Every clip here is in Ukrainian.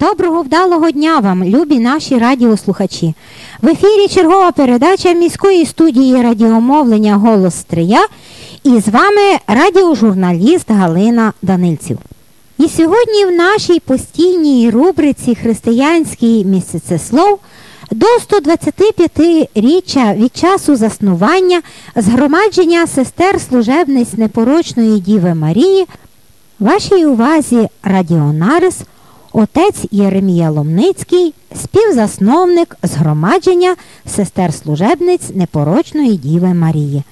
Доброго вдалого дня вам, любі наші радіослухачі. В ефірі чергова передача міської студії радіомовлення Голос Стрия і з вами радіожурналіст Галина Данильців. І сьогодні в нашій постійній рубриці Християнський місяцеслов до 125-річчя від часу заснування згромадження сестер служебниць непорочної Діви Марії Вашій увазі Радіонарис, отець Єремія Ломницький, співзасновник згромадження сестер служебниць непорочної Діви Марії.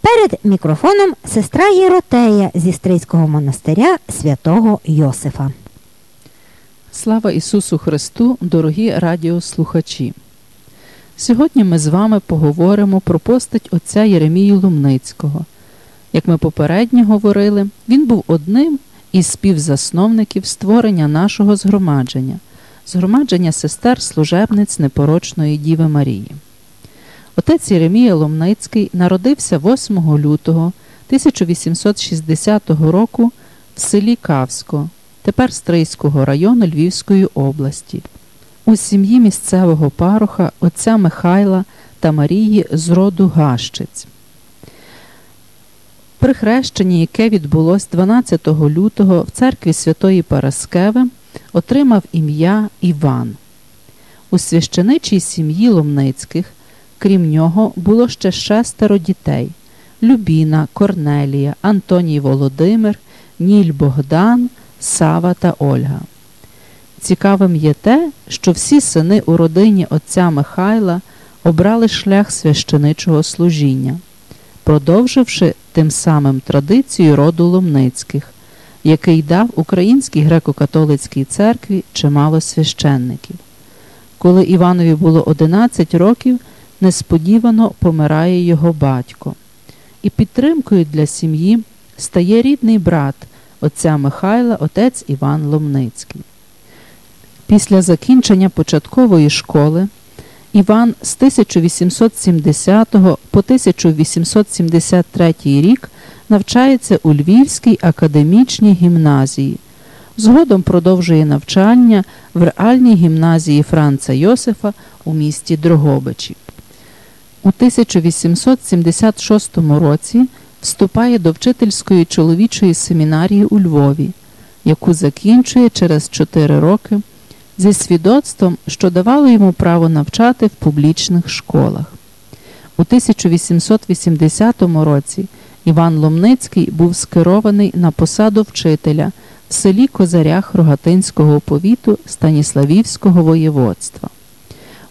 Перед мікрофоном сестра Єротея зі Стрийського монастиря святого Йосифа. Слава Ісусу Христу, дорогі радіослухачі! Сьогодні ми з вами поговоримо про постать отця Єремію Лумницького. Як ми попередньо говорили, він був одним із співзасновників створення нашого згромадження, згромадження сестер служебниць непорочної Діви Марії. Отець Єремія Ломницький народився 8 лютого 1860 року в селі Кавсько, тепер Стрийського району Львівської області, у сім'ї місцевого пароха отця Михайла та Марії з роду Гащиць. При хрещенні, яке відбулось 12 лютого в церкві Святої Параскеви, отримав ім'я Іван. У священичій сім'ї Ломницьких, крім нього, було ще шестеро дітей Любіна, Корнелія, Антоній Володимир, Ніль Богдан, Сава та Ольга. Цікавим є те, що всі сини у родині отця Михайла обрали шлях священичого служіння продовживши тим самим традицію роду Ломницьких, який дав Українській греко-католицькій церкві чимало священників. Коли Іванові було 11 років, несподівано помирає його батько, і підтримкою для сім'ї стає рідний брат отця Михайла, отець Іван Ломницький. Після закінчення початкової школи Іван з 1870 по 1873 рік навчається у Львівській академічній гімназії. Згодом продовжує навчання в реальній гімназії Франца Йосифа у місті Дрогобичі. У 1876 році вступає до вчительської чоловічої семінарії у Львові, яку закінчує через 4 роки зі свідоцтвом, що давало йому право навчати в публічних школах. У 1880 році Іван Ломницький був скерований на посаду вчителя в селі Козарях Рогатинського повіту Станіславівського воєводства.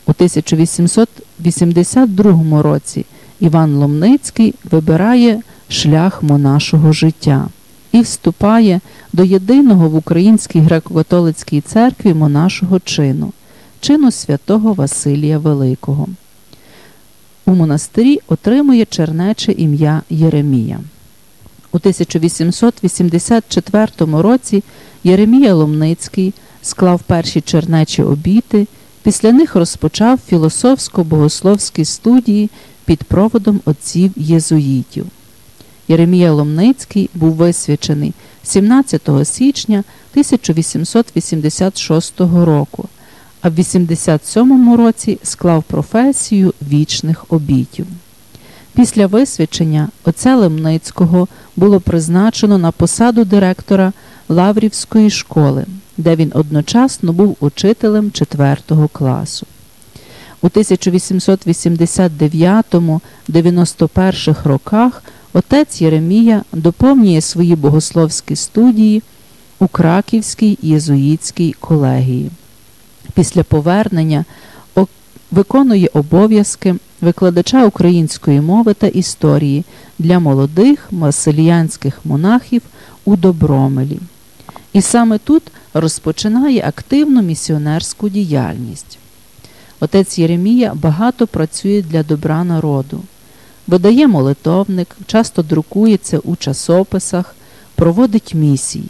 У 1882 році Іван Ломницький вибирає шлях монашого життя і вступає до єдиного в Українській греко-католицькій церкві монашого чину, чину святого Василія Великого. У монастирі отримує чернече ім'я Єремія. У 1884 році Єремія Ломницький склав перші чернечі обіти, після них розпочав філософсько-богословські студії під проводом отців єзуїтів. Єремія Ломницький був висвячений 17 січня 1886 року, а в 87 році склав професію вічних обітів. Після висвячення отця Лемницького було призначено на посаду директора Лаврівської школи, де він одночасно був учителем 4 класу. У 1889-91 роках отець Єремія доповнює свої богословські студії у Краківській єзуїтській колегії. Після повернення виконує обов'язки викладача української мови та історії для молодих масиліянських монахів у Добромелі. І саме тут розпочинає активну місіонерську діяльність. Отець Єремія багато працює для добра народу видає молитовник, часто друкується у часописах, проводить місії.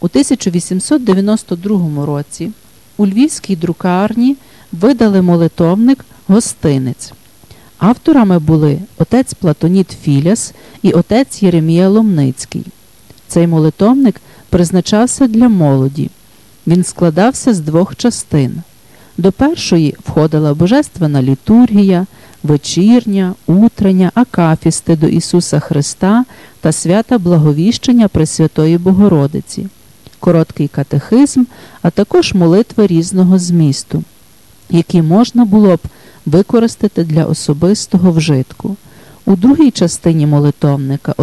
У 1892 році у Львівській друкарні видали молитовник Гостинець. Авторами були отець Платоніт Філяс і отець Єремія Ломницький. Цей молитовник призначався для молоді Він складався з двох частин. До першої входила божественна літургія, вечірня, утрення, акафісти до Ісуса Христа та свята Благовіщення Пресвятої Богородиці, короткий катехизм, а також молитви різного змісту, які можна було б використати для особистого вжитку. У другій частині молитовника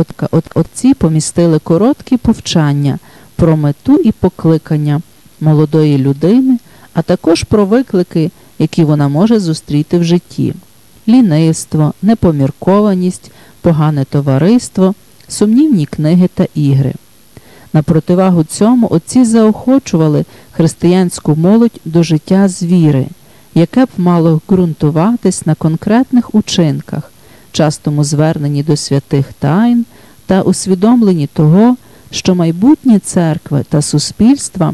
отці помістили короткі повчання про мету і покликання молодої людини, а також про виклики, які вона може зустріти в житті: лінивство, непоміркованість, погане товариство, сумнівні книги та ігри. На противагу цьому отці заохочували християнську молодь до життя з віри, яке б мало ґрунтуватись на конкретних учинках, частому зверненні до святих тайн та усвідомленні того, що майбутнє церкви та суспільства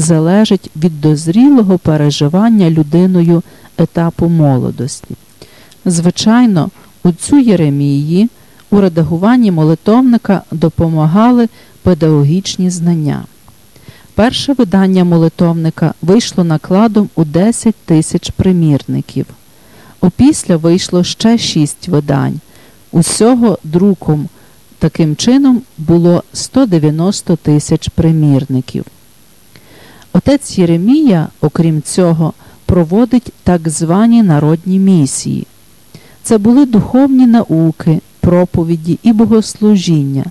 залежить від дозрілого переживання людиною етапу молодості. Звичайно, у цю Єремії у редагуванні молитовника допомагали педагогічні знання. Перше видання молитовника вийшло накладом у 10 тисяч примірників. Опісля вийшло ще шість видань. Усього друком таким чином було 190 тисяч примірників. Отець Єремія, окрім цього, проводить так звані народні місії. Це були духовні науки, проповіді і богослужіння,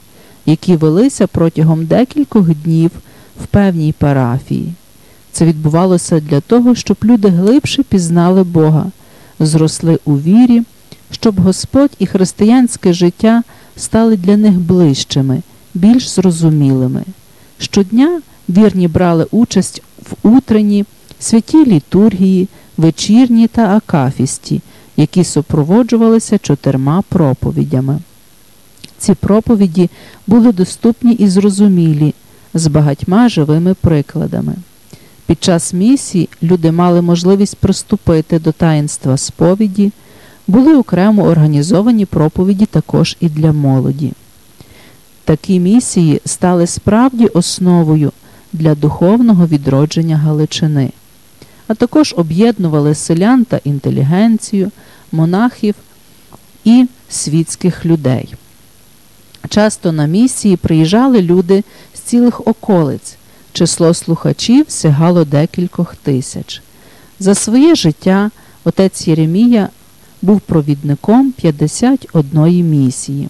які велися протягом декількох днів в певній парафії. Це відбувалося для того, щоб люди глибше пізнали Бога, зросли у вірі, щоб Господь і християнське життя стали для них ближчими, більш зрозумілими. Щодня вірні брали участь в утренні, святій літургії, вечірні та акафісті, які супроводжувалися чотирма проповідями. Ці проповіді були доступні і зрозумілі з багатьма живими прикладами. Під час місії люди мали можливість приступити до таїнства сповіді, були окремо організовані проповіді також і для молоді. Такі місії стали справді основою для духовного відродження Галичини, а також об'єднували селян та інтелігенцію, монахів і світських людей. Часто на місії приїжджали люди з цілих околиць, число слухачів сягало декількох тисяч. За своє життя отець Єремія був провідником 51 місії.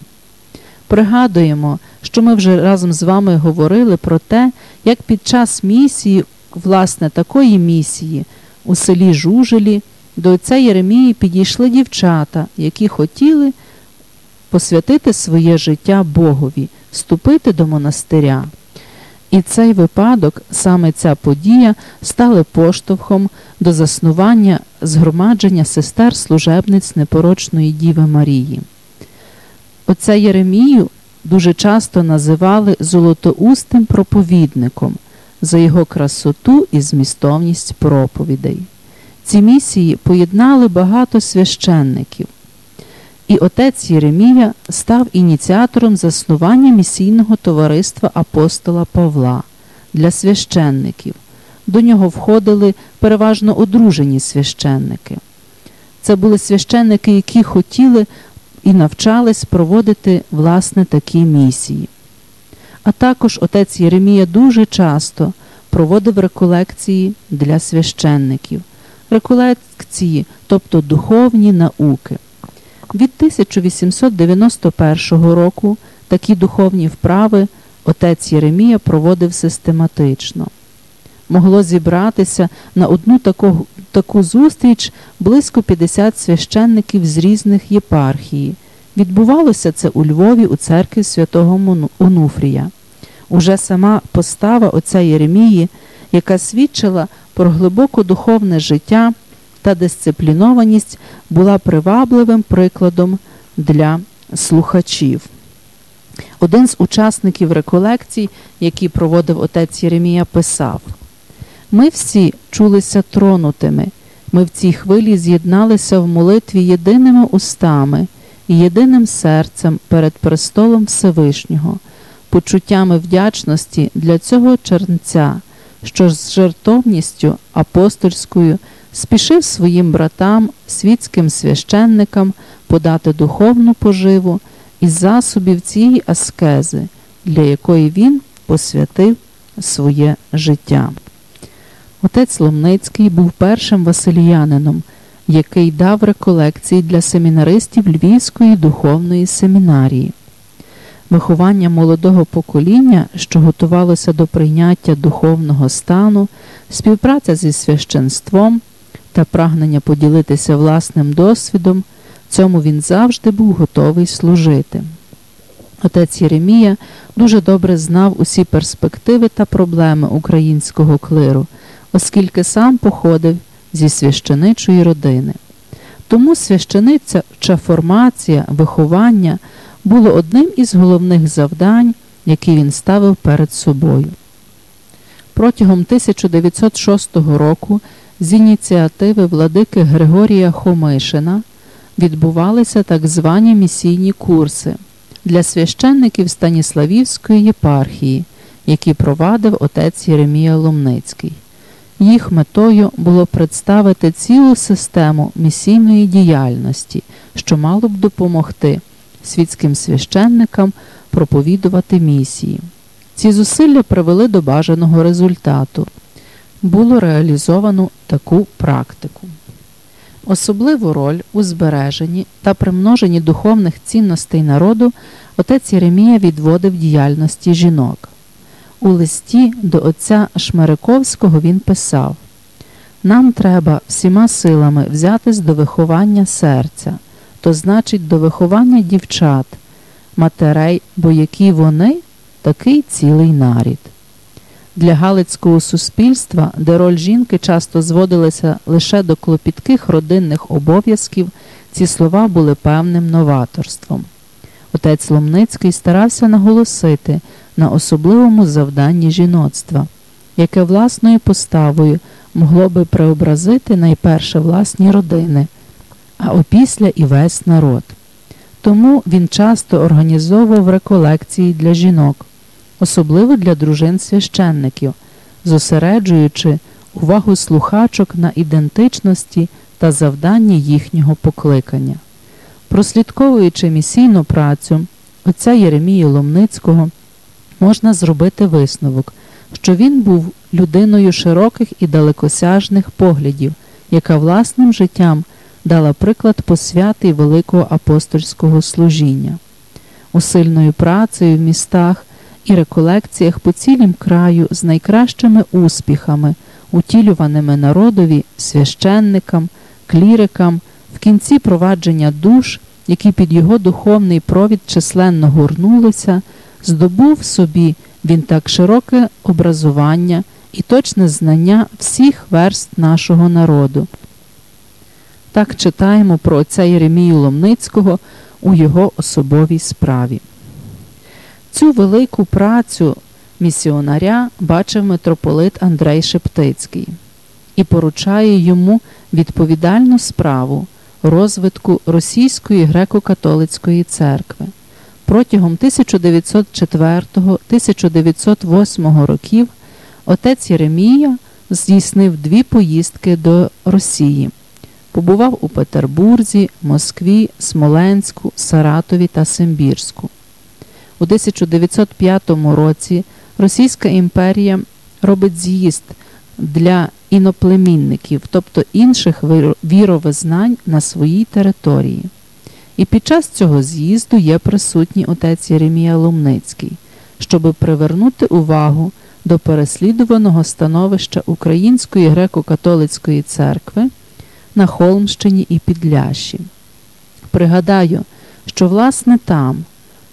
Пригадуємо, що ми вже разом з вами говорили про те, як під час місії, власне, такої місії у селі Жужелі до отця Єремії підійшли дівчата, які хотіли посвятити своє життя Богові, вступити до монастиря. І цей випадок, саме ця подія, стали поштовхом до заснування згромадження сестер служебниць непорочної Діви Марії. Отця Єремію дуже часто називали золотоустим проповідником за його красоту і змістовність проповідей. Ці місії поєднали багато священників. І отець Єремія став ініціатором заснування місійного товариства апостола Павла для священників. До нього входили переважно одружені священники. Це були священники, які хотіли і навчались проводити власне такі місії. А також отець Єремія дуже часто проводив реколекції для священників, реколекції, тобто духовні науки. Від 1891 року такі духовні вправи отець Єремія проводив систематично. Могло зібратися на одну таку, таку зустріч близько 50 священників з різних єпархії. Відбувалося це у Львові у церкві святого Онуфрія. Уже сама постава отця Єремії, яка свідчила про глибоко духовне життя та дисциплінованість, була привабливим прикладом для слухачів. Один з учасників реколекцій, які проводив отець Єремія, писав: Ми всі чулися тронутими, ми в цій хвилі з'єдналися в молитві єдиними устами і єдиним серцем перед престолом Всевишнього, почуттями вдячності для цього чернця, що з жертовністю апостольською спішив своїм братам, світським священникам подати духовну поживу із засобів цієї аскези, для якої він посвятив своє життя. Отець Ломницький був першим василіянином, який дав реколекції для семінаристів Львівської духовної семінарії. Виховання молодого покоління, що готувалося до прийняття духовного стану, співпраця зі священством та прагнення поділитися власним досвідом, цьому він завжди був готовий служити. Отець Єремія дуже добре знав усі перспективи та проблеми українського клиру, оскільки сам походив зі священичої родини. Тому священиця формація, виховання було одним із головних завдань, які він ставив перед собою. Протягом 1906 року з ініціативи владики Григорія Хомишина відбувалися так звані місійні курси для священників Станіславівської єпархії, які провадив отець Єремія Ломницький. Їх метою було представити цілу систему місійної діяльності, що мало б допомогти світським священникам проповідувати місії. Ці зусилля привели до бажаного результату. Було реалізовано таку практику. Особливу роль у збереженні та примноженні духовних цінностей народу отець Єремія відводив діяльності жінок. У листі до отця Шмериковського він писав: Нам треба всіма силами взятись до виховання серця, то значить до виховання дівчат, матерей, бо які вони, такий цілий нарід. Для Галицького суспільства, де роль жінки часто зводилася лише до клопітких родинних обов'язків, ці слова були певним новаторством. Отець Ломницький старався наголосити на особливому завданні жіноцтва, яке власною поставою могло би преобразити найперше власні родини, а опісля і весь народ. Тому він часто організовував реколекції для жінок, особливо для дружин священників, зосереджуючи увагу слухачок на ідентичності та завданні їхнього покликання. Прослідковуючи місійну працю отця Єремія Ломницького, можна зробити висновок, що він був людиною широких і далекосяжних поглядів, яка власним життям дала приклад посвяти великого апостольського служіння. Усильною працею в містах і реколекціях по цілім краю з найкращими успіхами, утілюваними народові, священникам, клірикам, в кінці провадження душ, які під його духовний провід численно горнулися, здобув собі він так широке образування і точне знання всіх верст нашого народу. Так читаємо про отця Єремію Ломницького у його особовій справі. Цю велику працю місіонаря бачив митрополит Андрей Шептицький і поручає йому відповідальну справу розвитку Російської греко-католицької церкви. Протягом 1904-1908 років отець Єремія здійснив дві поїздки до Росії. Побував у Петербурзі, Москві, Смоленську, Саратові та Симбірську. У 1905 році Російська імперія робить з'їзд для іноплемінників, тобто інших віровизнань на своїй території. І під час цього з'їзду є присутній отець Єремія Лумницький, щоб привернути увагу до переслідуваного становища Української греко-католицької церкви на Холмщині і Підлящі. Пригадаю, що власне там,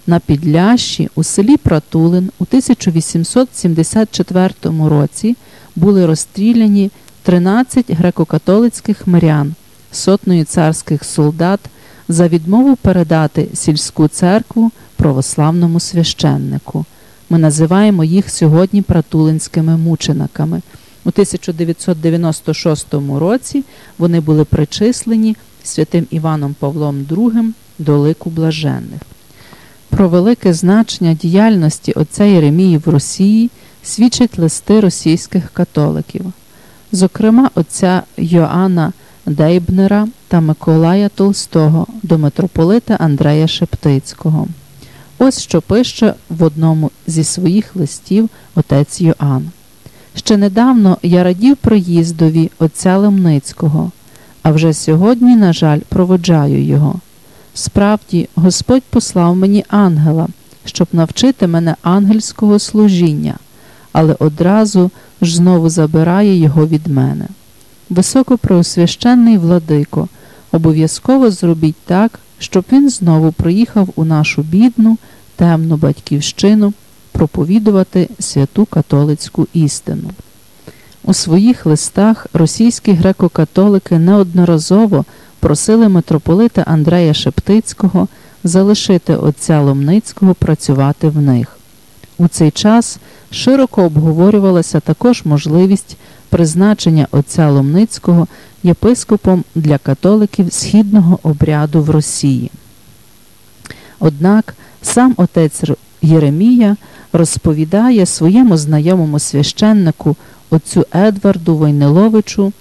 на Підлящі, у селі Пратулин у 1874 році були розстріляні 13 греко-католицьких мирян, сотною царських солдат за відмову передати сільську церкву православному священнику. Ми називаємо їх сьогодні пратулинськими мучениками. У 1996 році вони були причислені святим Іваном Павлом II до лику блаженних. Про велике значення діяльності отця Єремії в Росії свідчать листи російських католиків, зокрема отця Йоанна Дейбнера та Миколая Толстого до митрополита Андрея Шептицького. Ось що пише в одному зі своїх листів отець Йоанн. Ще недавно я радів приїздові отця Лемницького, а вже сьогодні, на жаль, проводжаю його. Справді, Господь послав мені ангела, щоб навчити мене ангельського служіння, але одразу ж знову забирає його від мене. Високопреосвященний владико, обов'язково зробіть так, щоб він знову приїхав у нашу бідну, темну батьківщину проповідувати святу католицьку істину. У своїх листах російські греко-католики неодноразово просили митрополита Андрея Шептицького залишити отця Ломницького працювати в них. У цей час широко обговорювалася також можливість призначення отця Ломницького єпископом для католиків східного обряду в Росії. Однак сам отець Єремія розповідає своєму знайомому священнику отцю Едварду Войниловичу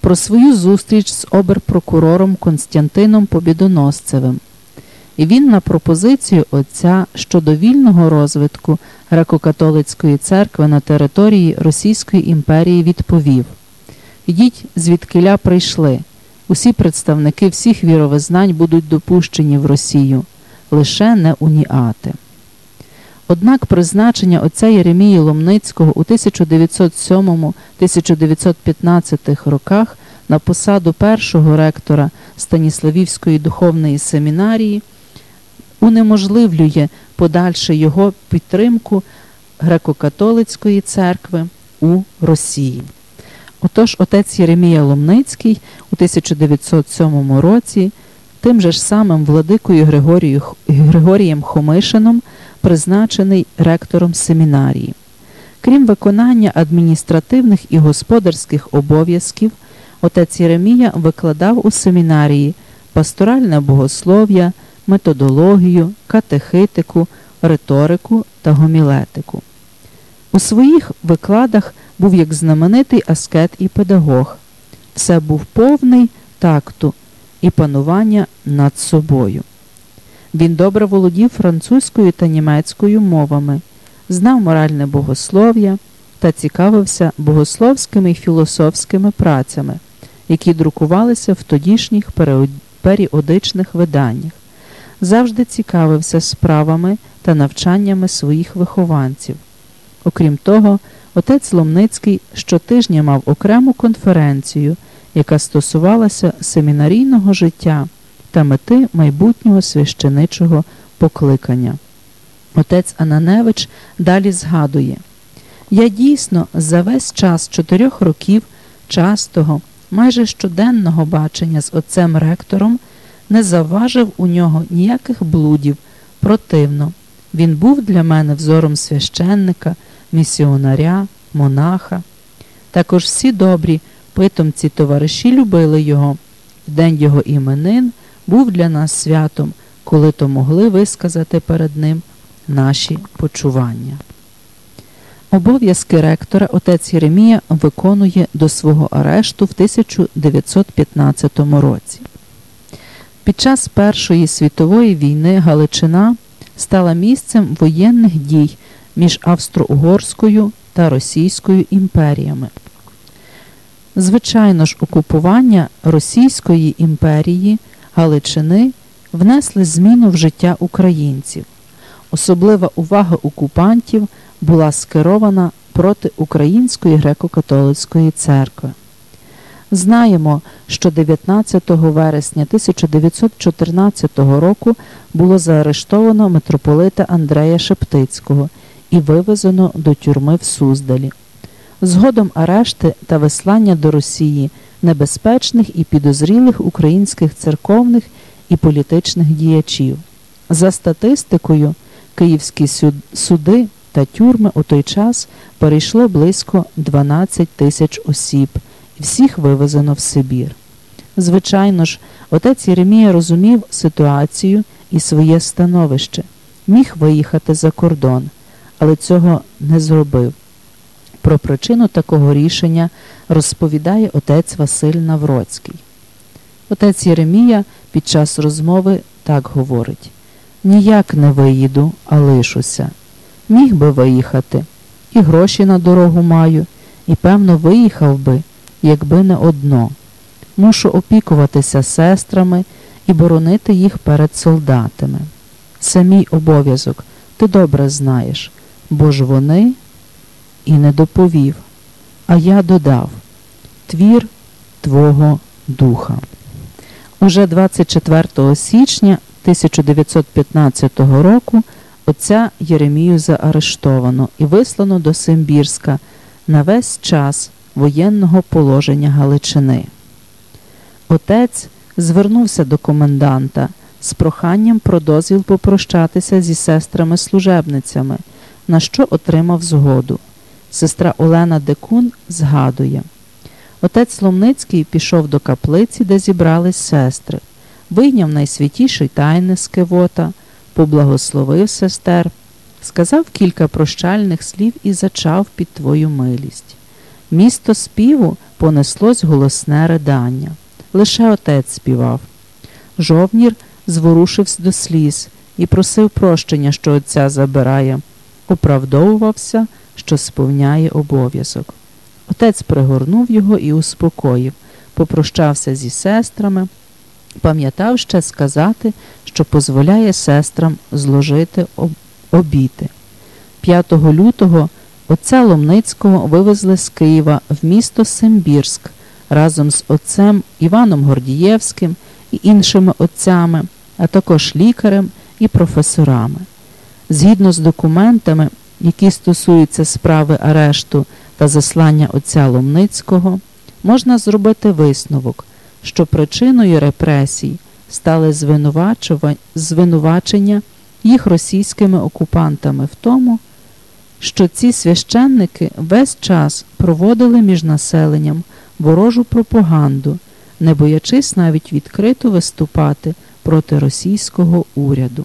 про свою зустріч з оберпрокурором Константином Побідоносцевим. І він на пропозицію отця щодо вільного розвитку греко-католицької церкви на території Російської імперії відповів: Йдіть, звідкиля прийшли. Усі представники всіх віровизнань будуть допущені в Росію, лише не уніати. Однак призначення отця Єремії Ломницького у 1907-1915 роках на посаду першого ректора Станіславівської духовної семінарії унеможливлює подальше його підтримку греко-католицької церкви у Росії. Отож, отець Єремія Ломницький у 1907 році тим же ж самим владикою Григорію, Григорієм Хомишином призначений ректором семінарії. Крім виконання адміністративних і господарських обов'язків, отець Єремія викладав у семінарії пасторальне богослов'я, методологію, катехитику, риторику та гомілетику. У своїх викладах був як знаменитий аскет і педагог. Все був повний такту і панування над собою. Він добре володів французькою та німецькою мовами, знав моральне богослов'я та цікавився богословськими і філософськими працями, які друкувалися в тодішніх періодичних виданнях, завжди цікавився справами та навчаннями своїх вихованців. Окрім того, отець Ломницький щотижня мав окрему конференцію, яка стосувалася семінарійного життя та мети майбутнього священичого покликання. Отець Ананевич далі згадує Я дійсно за весь час чотирьох років частого, майже щоденного бачення з отцем ректором не завважив у нього ніяких блудів. Противно, він був для мене взором священника, місіонаря, монаха. Також всі добрі питомці товариші любили його. В день його іменин був для нас святом, коли то могли висказати перед ним наші почування. Обов'язки ректора отець Єремія виконує до свого арешту в 1915 році. Під час Першої світової війни Галичина стала місцем воєнних дій між Австро-Угорською та Російською імперіями. Звичайно ж, окупування Російської імперії Галичини внесли зміну в життя українців. Особлива увага окупантів була скерована проти Української греко-католицької церкви. Знаємо, що 19 вересня 1914 року було заарештовано митрополита Андрея Шептицького і вивезено до тюрми в Суздалі. Згодом арешти та вислання до Росії небезпечних і підозрілих українських церковних і політичних діячів. За статистикою, київські суди та тюрми у той час перейшло близько 12 тисяч осіб, всіх вивезено в Сибір. Звичайно ж, отець Єремія розумів ситуацію і своє становище, міг виїхати за кордон, але цього не зробив. Про причину такого рішення розповідає отець Василь Навроцький. Отець Єремія під час розмови так говорить: Ніяк не виїду, а лишуся. Міг би виїхати, і гроші на дорогу маю, і, певно, виїхав би, якби не одно. Мушу опікуватися сестрами і боронити їх перед солдатами. Це мій обов'язок, ти добре знаєш, бо ж вони і не доповів, а я додав твір Твого Духа. Уже 24 січня 1915 року отця Єремію заарештовано і вислано до Симбірська на весь час воєнного положення Галичини. Отець звернувся до коменданта з проханням про дозвіл попрощатися зі сестрами-служебницями, на що отримав згоду. Сестра Олена Декун згадує. Отець Ломницький пішов до каплиці, де зібрались сестри, вийняв найсвятіший тайни з кивота, поблагословив сестер, сказав кілька прощальних слів і зачав під твою милість. Місто співу понеслось голосне ридання. Лише отець співав. Жовнір зворушився до сліз і просив прощення, що отця забирає, оправдовувався, що сповняє обов'язок. Отець пригорнув його і успокоїв, попрощався зі сестрами, пам'ятав ще сказати, що дозволяє сестрам зложити обіти. 5 лютого отця Ломницького вивезли з Києва в місто Симбірськ разом з отцем Іваном Гордієвським і іншими отцями, а також лікарем і професорами. Згідно з документами, які стосуються справи арешту та заслання отця Ломницького, можна зробити висновок, що причиною репресій стали звинувачення їх російськими окупантами в тому, що ці священники весь час проводили між населенням ворожу пропаганду, не боячись навіть відкрито виступати проти російського уряду.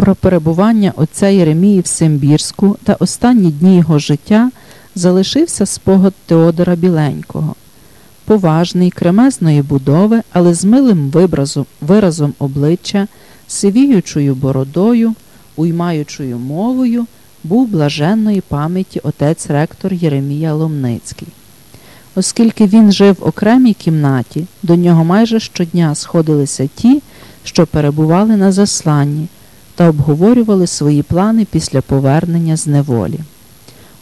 Про перебування отця Єремії в Симбірську та останні дні його життя залишився спогад Теодора Біленького. Поважний, кремезної будови, але з милим виразом, виразом обличчя, сивіючою бородою, уймаючою мовою, був блаженної пам'яті отець ректор Єремія Ломницький. Оскільки він жив в окремій кімнаті, до нього майже щодня сходилися ті, що перебували на засланні, та обговорювали свої плани після повернення з неволі.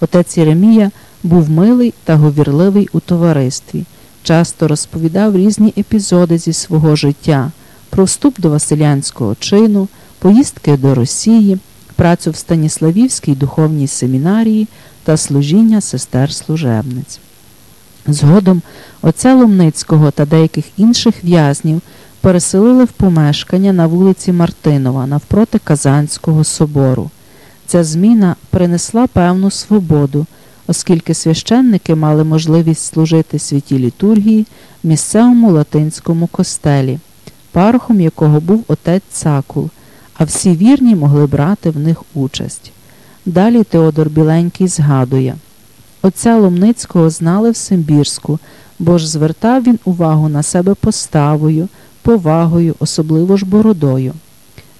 Отець Єремія був милий та говірливий у товаристві, часто розповідав різні епізоди зі свого життя, про вступ до Василянського чину, поїздки до Росії, працю в Станіславівській духовній семінарії та служіння сестер служебниць. Згодом отця Ломницького та деяких інших в'язнів переселили в помешкання на вулиці Мартинова навпроти Казанського собору. Ця зміна принесла певну свободу, оскільки священники мали можливість служити святі літургії в місцевому латинському костелі, парохом якого був отець Цакул, а всі вірні могли брати в них участь. Далі Теодор Біленький згадує Отця Ломницького знали в Симбірську, бо ж звертав він увагу на себе поставою, повагою, особливо ж бородою.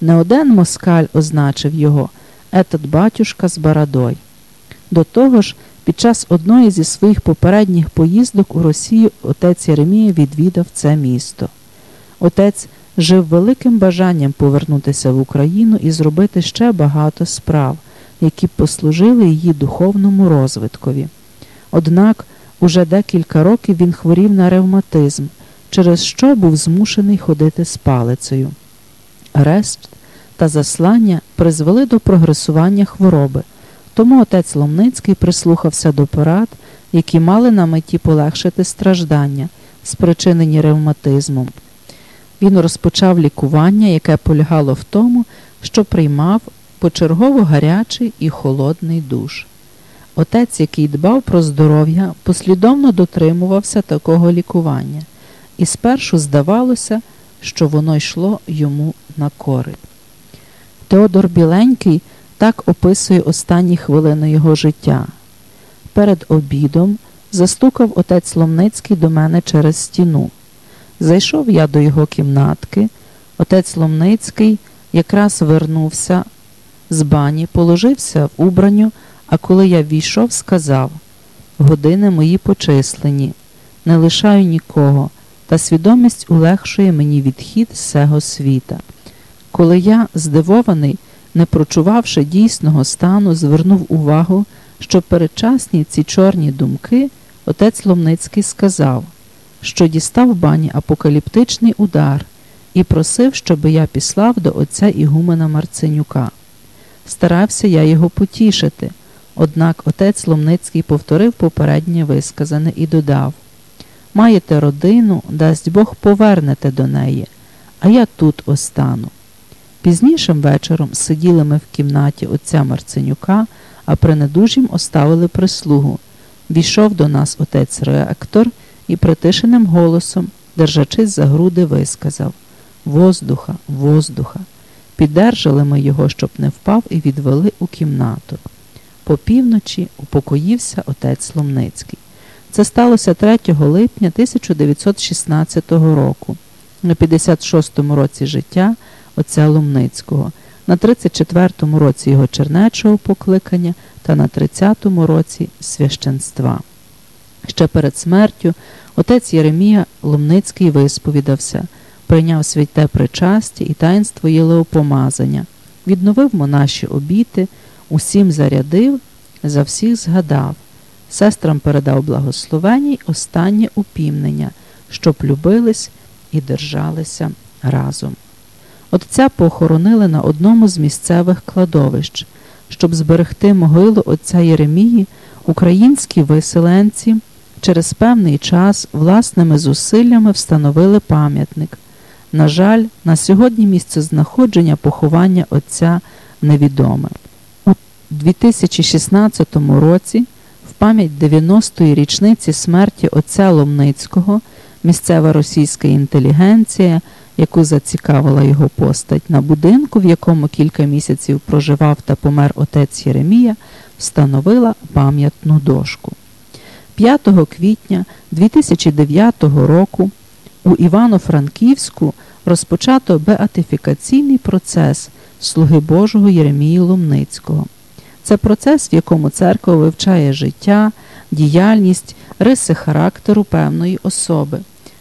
Не один москаль означив його етот батюшка з бородой. До того ж, під час одної зі своїх попередніх поїздок у Росію отець Єремія відвідав це місто. Отець жив великим бажанням повернутися в Україну і зробити ще багато справ, які б послужили її духовному розвиткові. Однак уже декілька років він хворів на ревматизм, через що був змушений ходити з палицею. Арешт та заслання призвели до прогресування хвороби, тому отець Ломницький прислухався до порад, які мали на меті полегшити страждання, спричинені ревматизмом. Він розпочав лікування, яке полягало в тому, що приймав почергово гарячий і холодний душ. Отець, який дбав про здоров'я, послідовно дотримувався такого лікування, і спершу здавалося, що воно йшло йому на кори. Теодор Біленький так описує останні хвилини його життя. Перед обідом застукав отець Ломницький до мене через стіну. Зайшов я до його кімнатки. Отець Ломницький якраз вернувся з бані, положився в убранню, а коли я війшов, сказав години мої почислені, не лишаю нікого, та свідомість улегшує мені відхід з цього світа. Коли я, здивований, не прочувавши дійсного стану, звернув увагу, що передчасні ці чорні думки, отець Ломницький сказав, що дістав бані апокаліптичний удар і просив, щоби я післав до отця Ігумена Марценюка. Старався я його потішити, однак отець Ломницький повторив попереднє висказане і додав Маєте родину, дасть Бог повернете до неї, а я тут остану. Пізнішим вечором сиділи ми в кімнаті отця Марценюка, а при недужім оставили прислугу. Війшов до нас отець ректор і притишеним голосом, держачись за груди, висказав Воздуха, воздуха. Піддержали ми його, щоб не впав, і відвели у кімнату. По півночі упокоївся отець Ломницький. Це сталося 3 липня 1916 року, на 56-му році життя отця Ломницького, на 34-му році його чернечого покликання та на 30-му році священства. Ще перед смертю отець Єремія Ломницький висповідався, прийняв святе причастя і таїнство єлеопомазання, відновив монаші обіти, усім зарядив, за всіх згадав. Сестрам передав благословення й останнє упівнення, щоб любились і держалися разом. Отця похоронили на одному з місцевих кладовищ. Щоб зберегти могилу отця Єремії, українські виселенці через певний час власними зусиллями встановили пам'ятник. На жаль, на сьогодні місце знаходження поховання отця невідоме. У 2016 році, пам'ять 90-ї річниці смерті отця Ломницького, місцева російська інтелігенція, яку зацікавила його постать, на будинку, в якому кілька місяців проживав та помер отець Єремія, встановила пам'ятну дошку. 5 квітня 2009 року у Івано-Франківську розпочато беатифікаційний процес Слуги Божого Єремії Лумницького. Це процес, в якому церква вивчає життя, діяльність, риси характеру певної особи,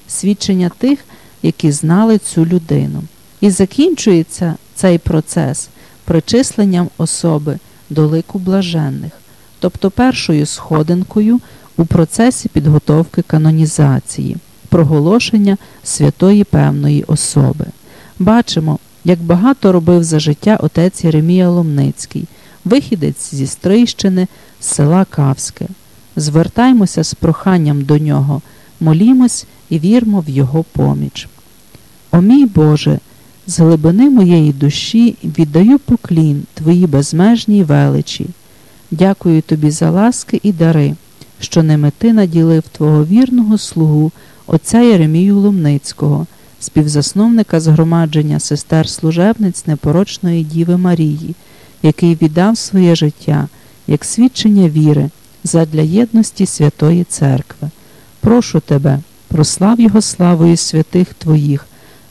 свідчення тих, які знали цю людину. І закінчується цей процес причисленням особи до лику блаженних, тобто першою сходинкою у процесі підготовки канонізації, проголошення святої певної особи. Бачимо, як багато робив за життя отець Єремія Ломницький, вихідець зі Стрийщини, села Кавське. Звертаймося з проханням до нього, молімось і вірмо в Його поміч. О мій Боже, з глибини моєї душі віддаю поклін Твоїй безмежній величі. Дякую тобі за ласки і дари, що ними ти наділив Твого вірного слугу, отця Єремію Лумницького, співзасновника згромадження сестер служебниць непорочної Діви Марії, який віддав своє життя як свідчення віри задля єдності Святої Церкви. Прошу тебе, прослав Його славою святих Твоїх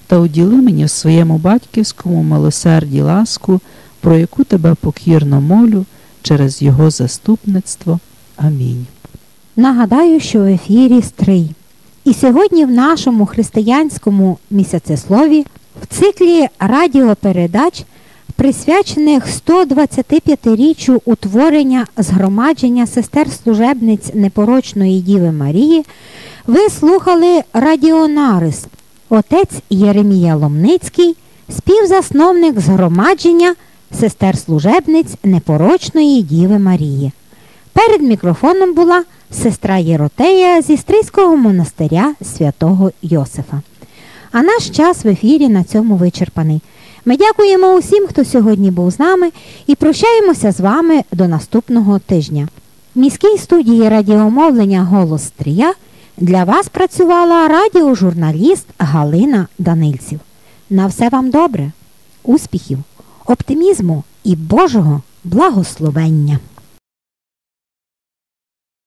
та уділи мені в своєму батьківському милосерді ласку, про яку тебе покірно молю через Його заступництво. Амінь. Нагадаю, що в ефірі Стрий. І сьогодні в нашому християнському місяцеслові в циклі радіопередач, присвячених 125-річчю утворення згромадження сестер служебниць непорочної Діви Марії, ви слухали Радіонарис, отець Єремія Ломницький, співзасновник згромадження сестер служебниць непорочної Діви Марії. Перед мікрофоном була сестра Єротея зі Стрийського монастиря святого Йосифа. А наш час в ефірі на цьому вичерпаний. Ми дякуємо усім, хто сьогодні був з нами, і прощаємося з вами до наступного тижня. В міській студії радіомовлення Голос Стрія для вас працювала радіожурналіст Галина Данильців. На все вам добре, успіхів, оптимізму і Божого благословення!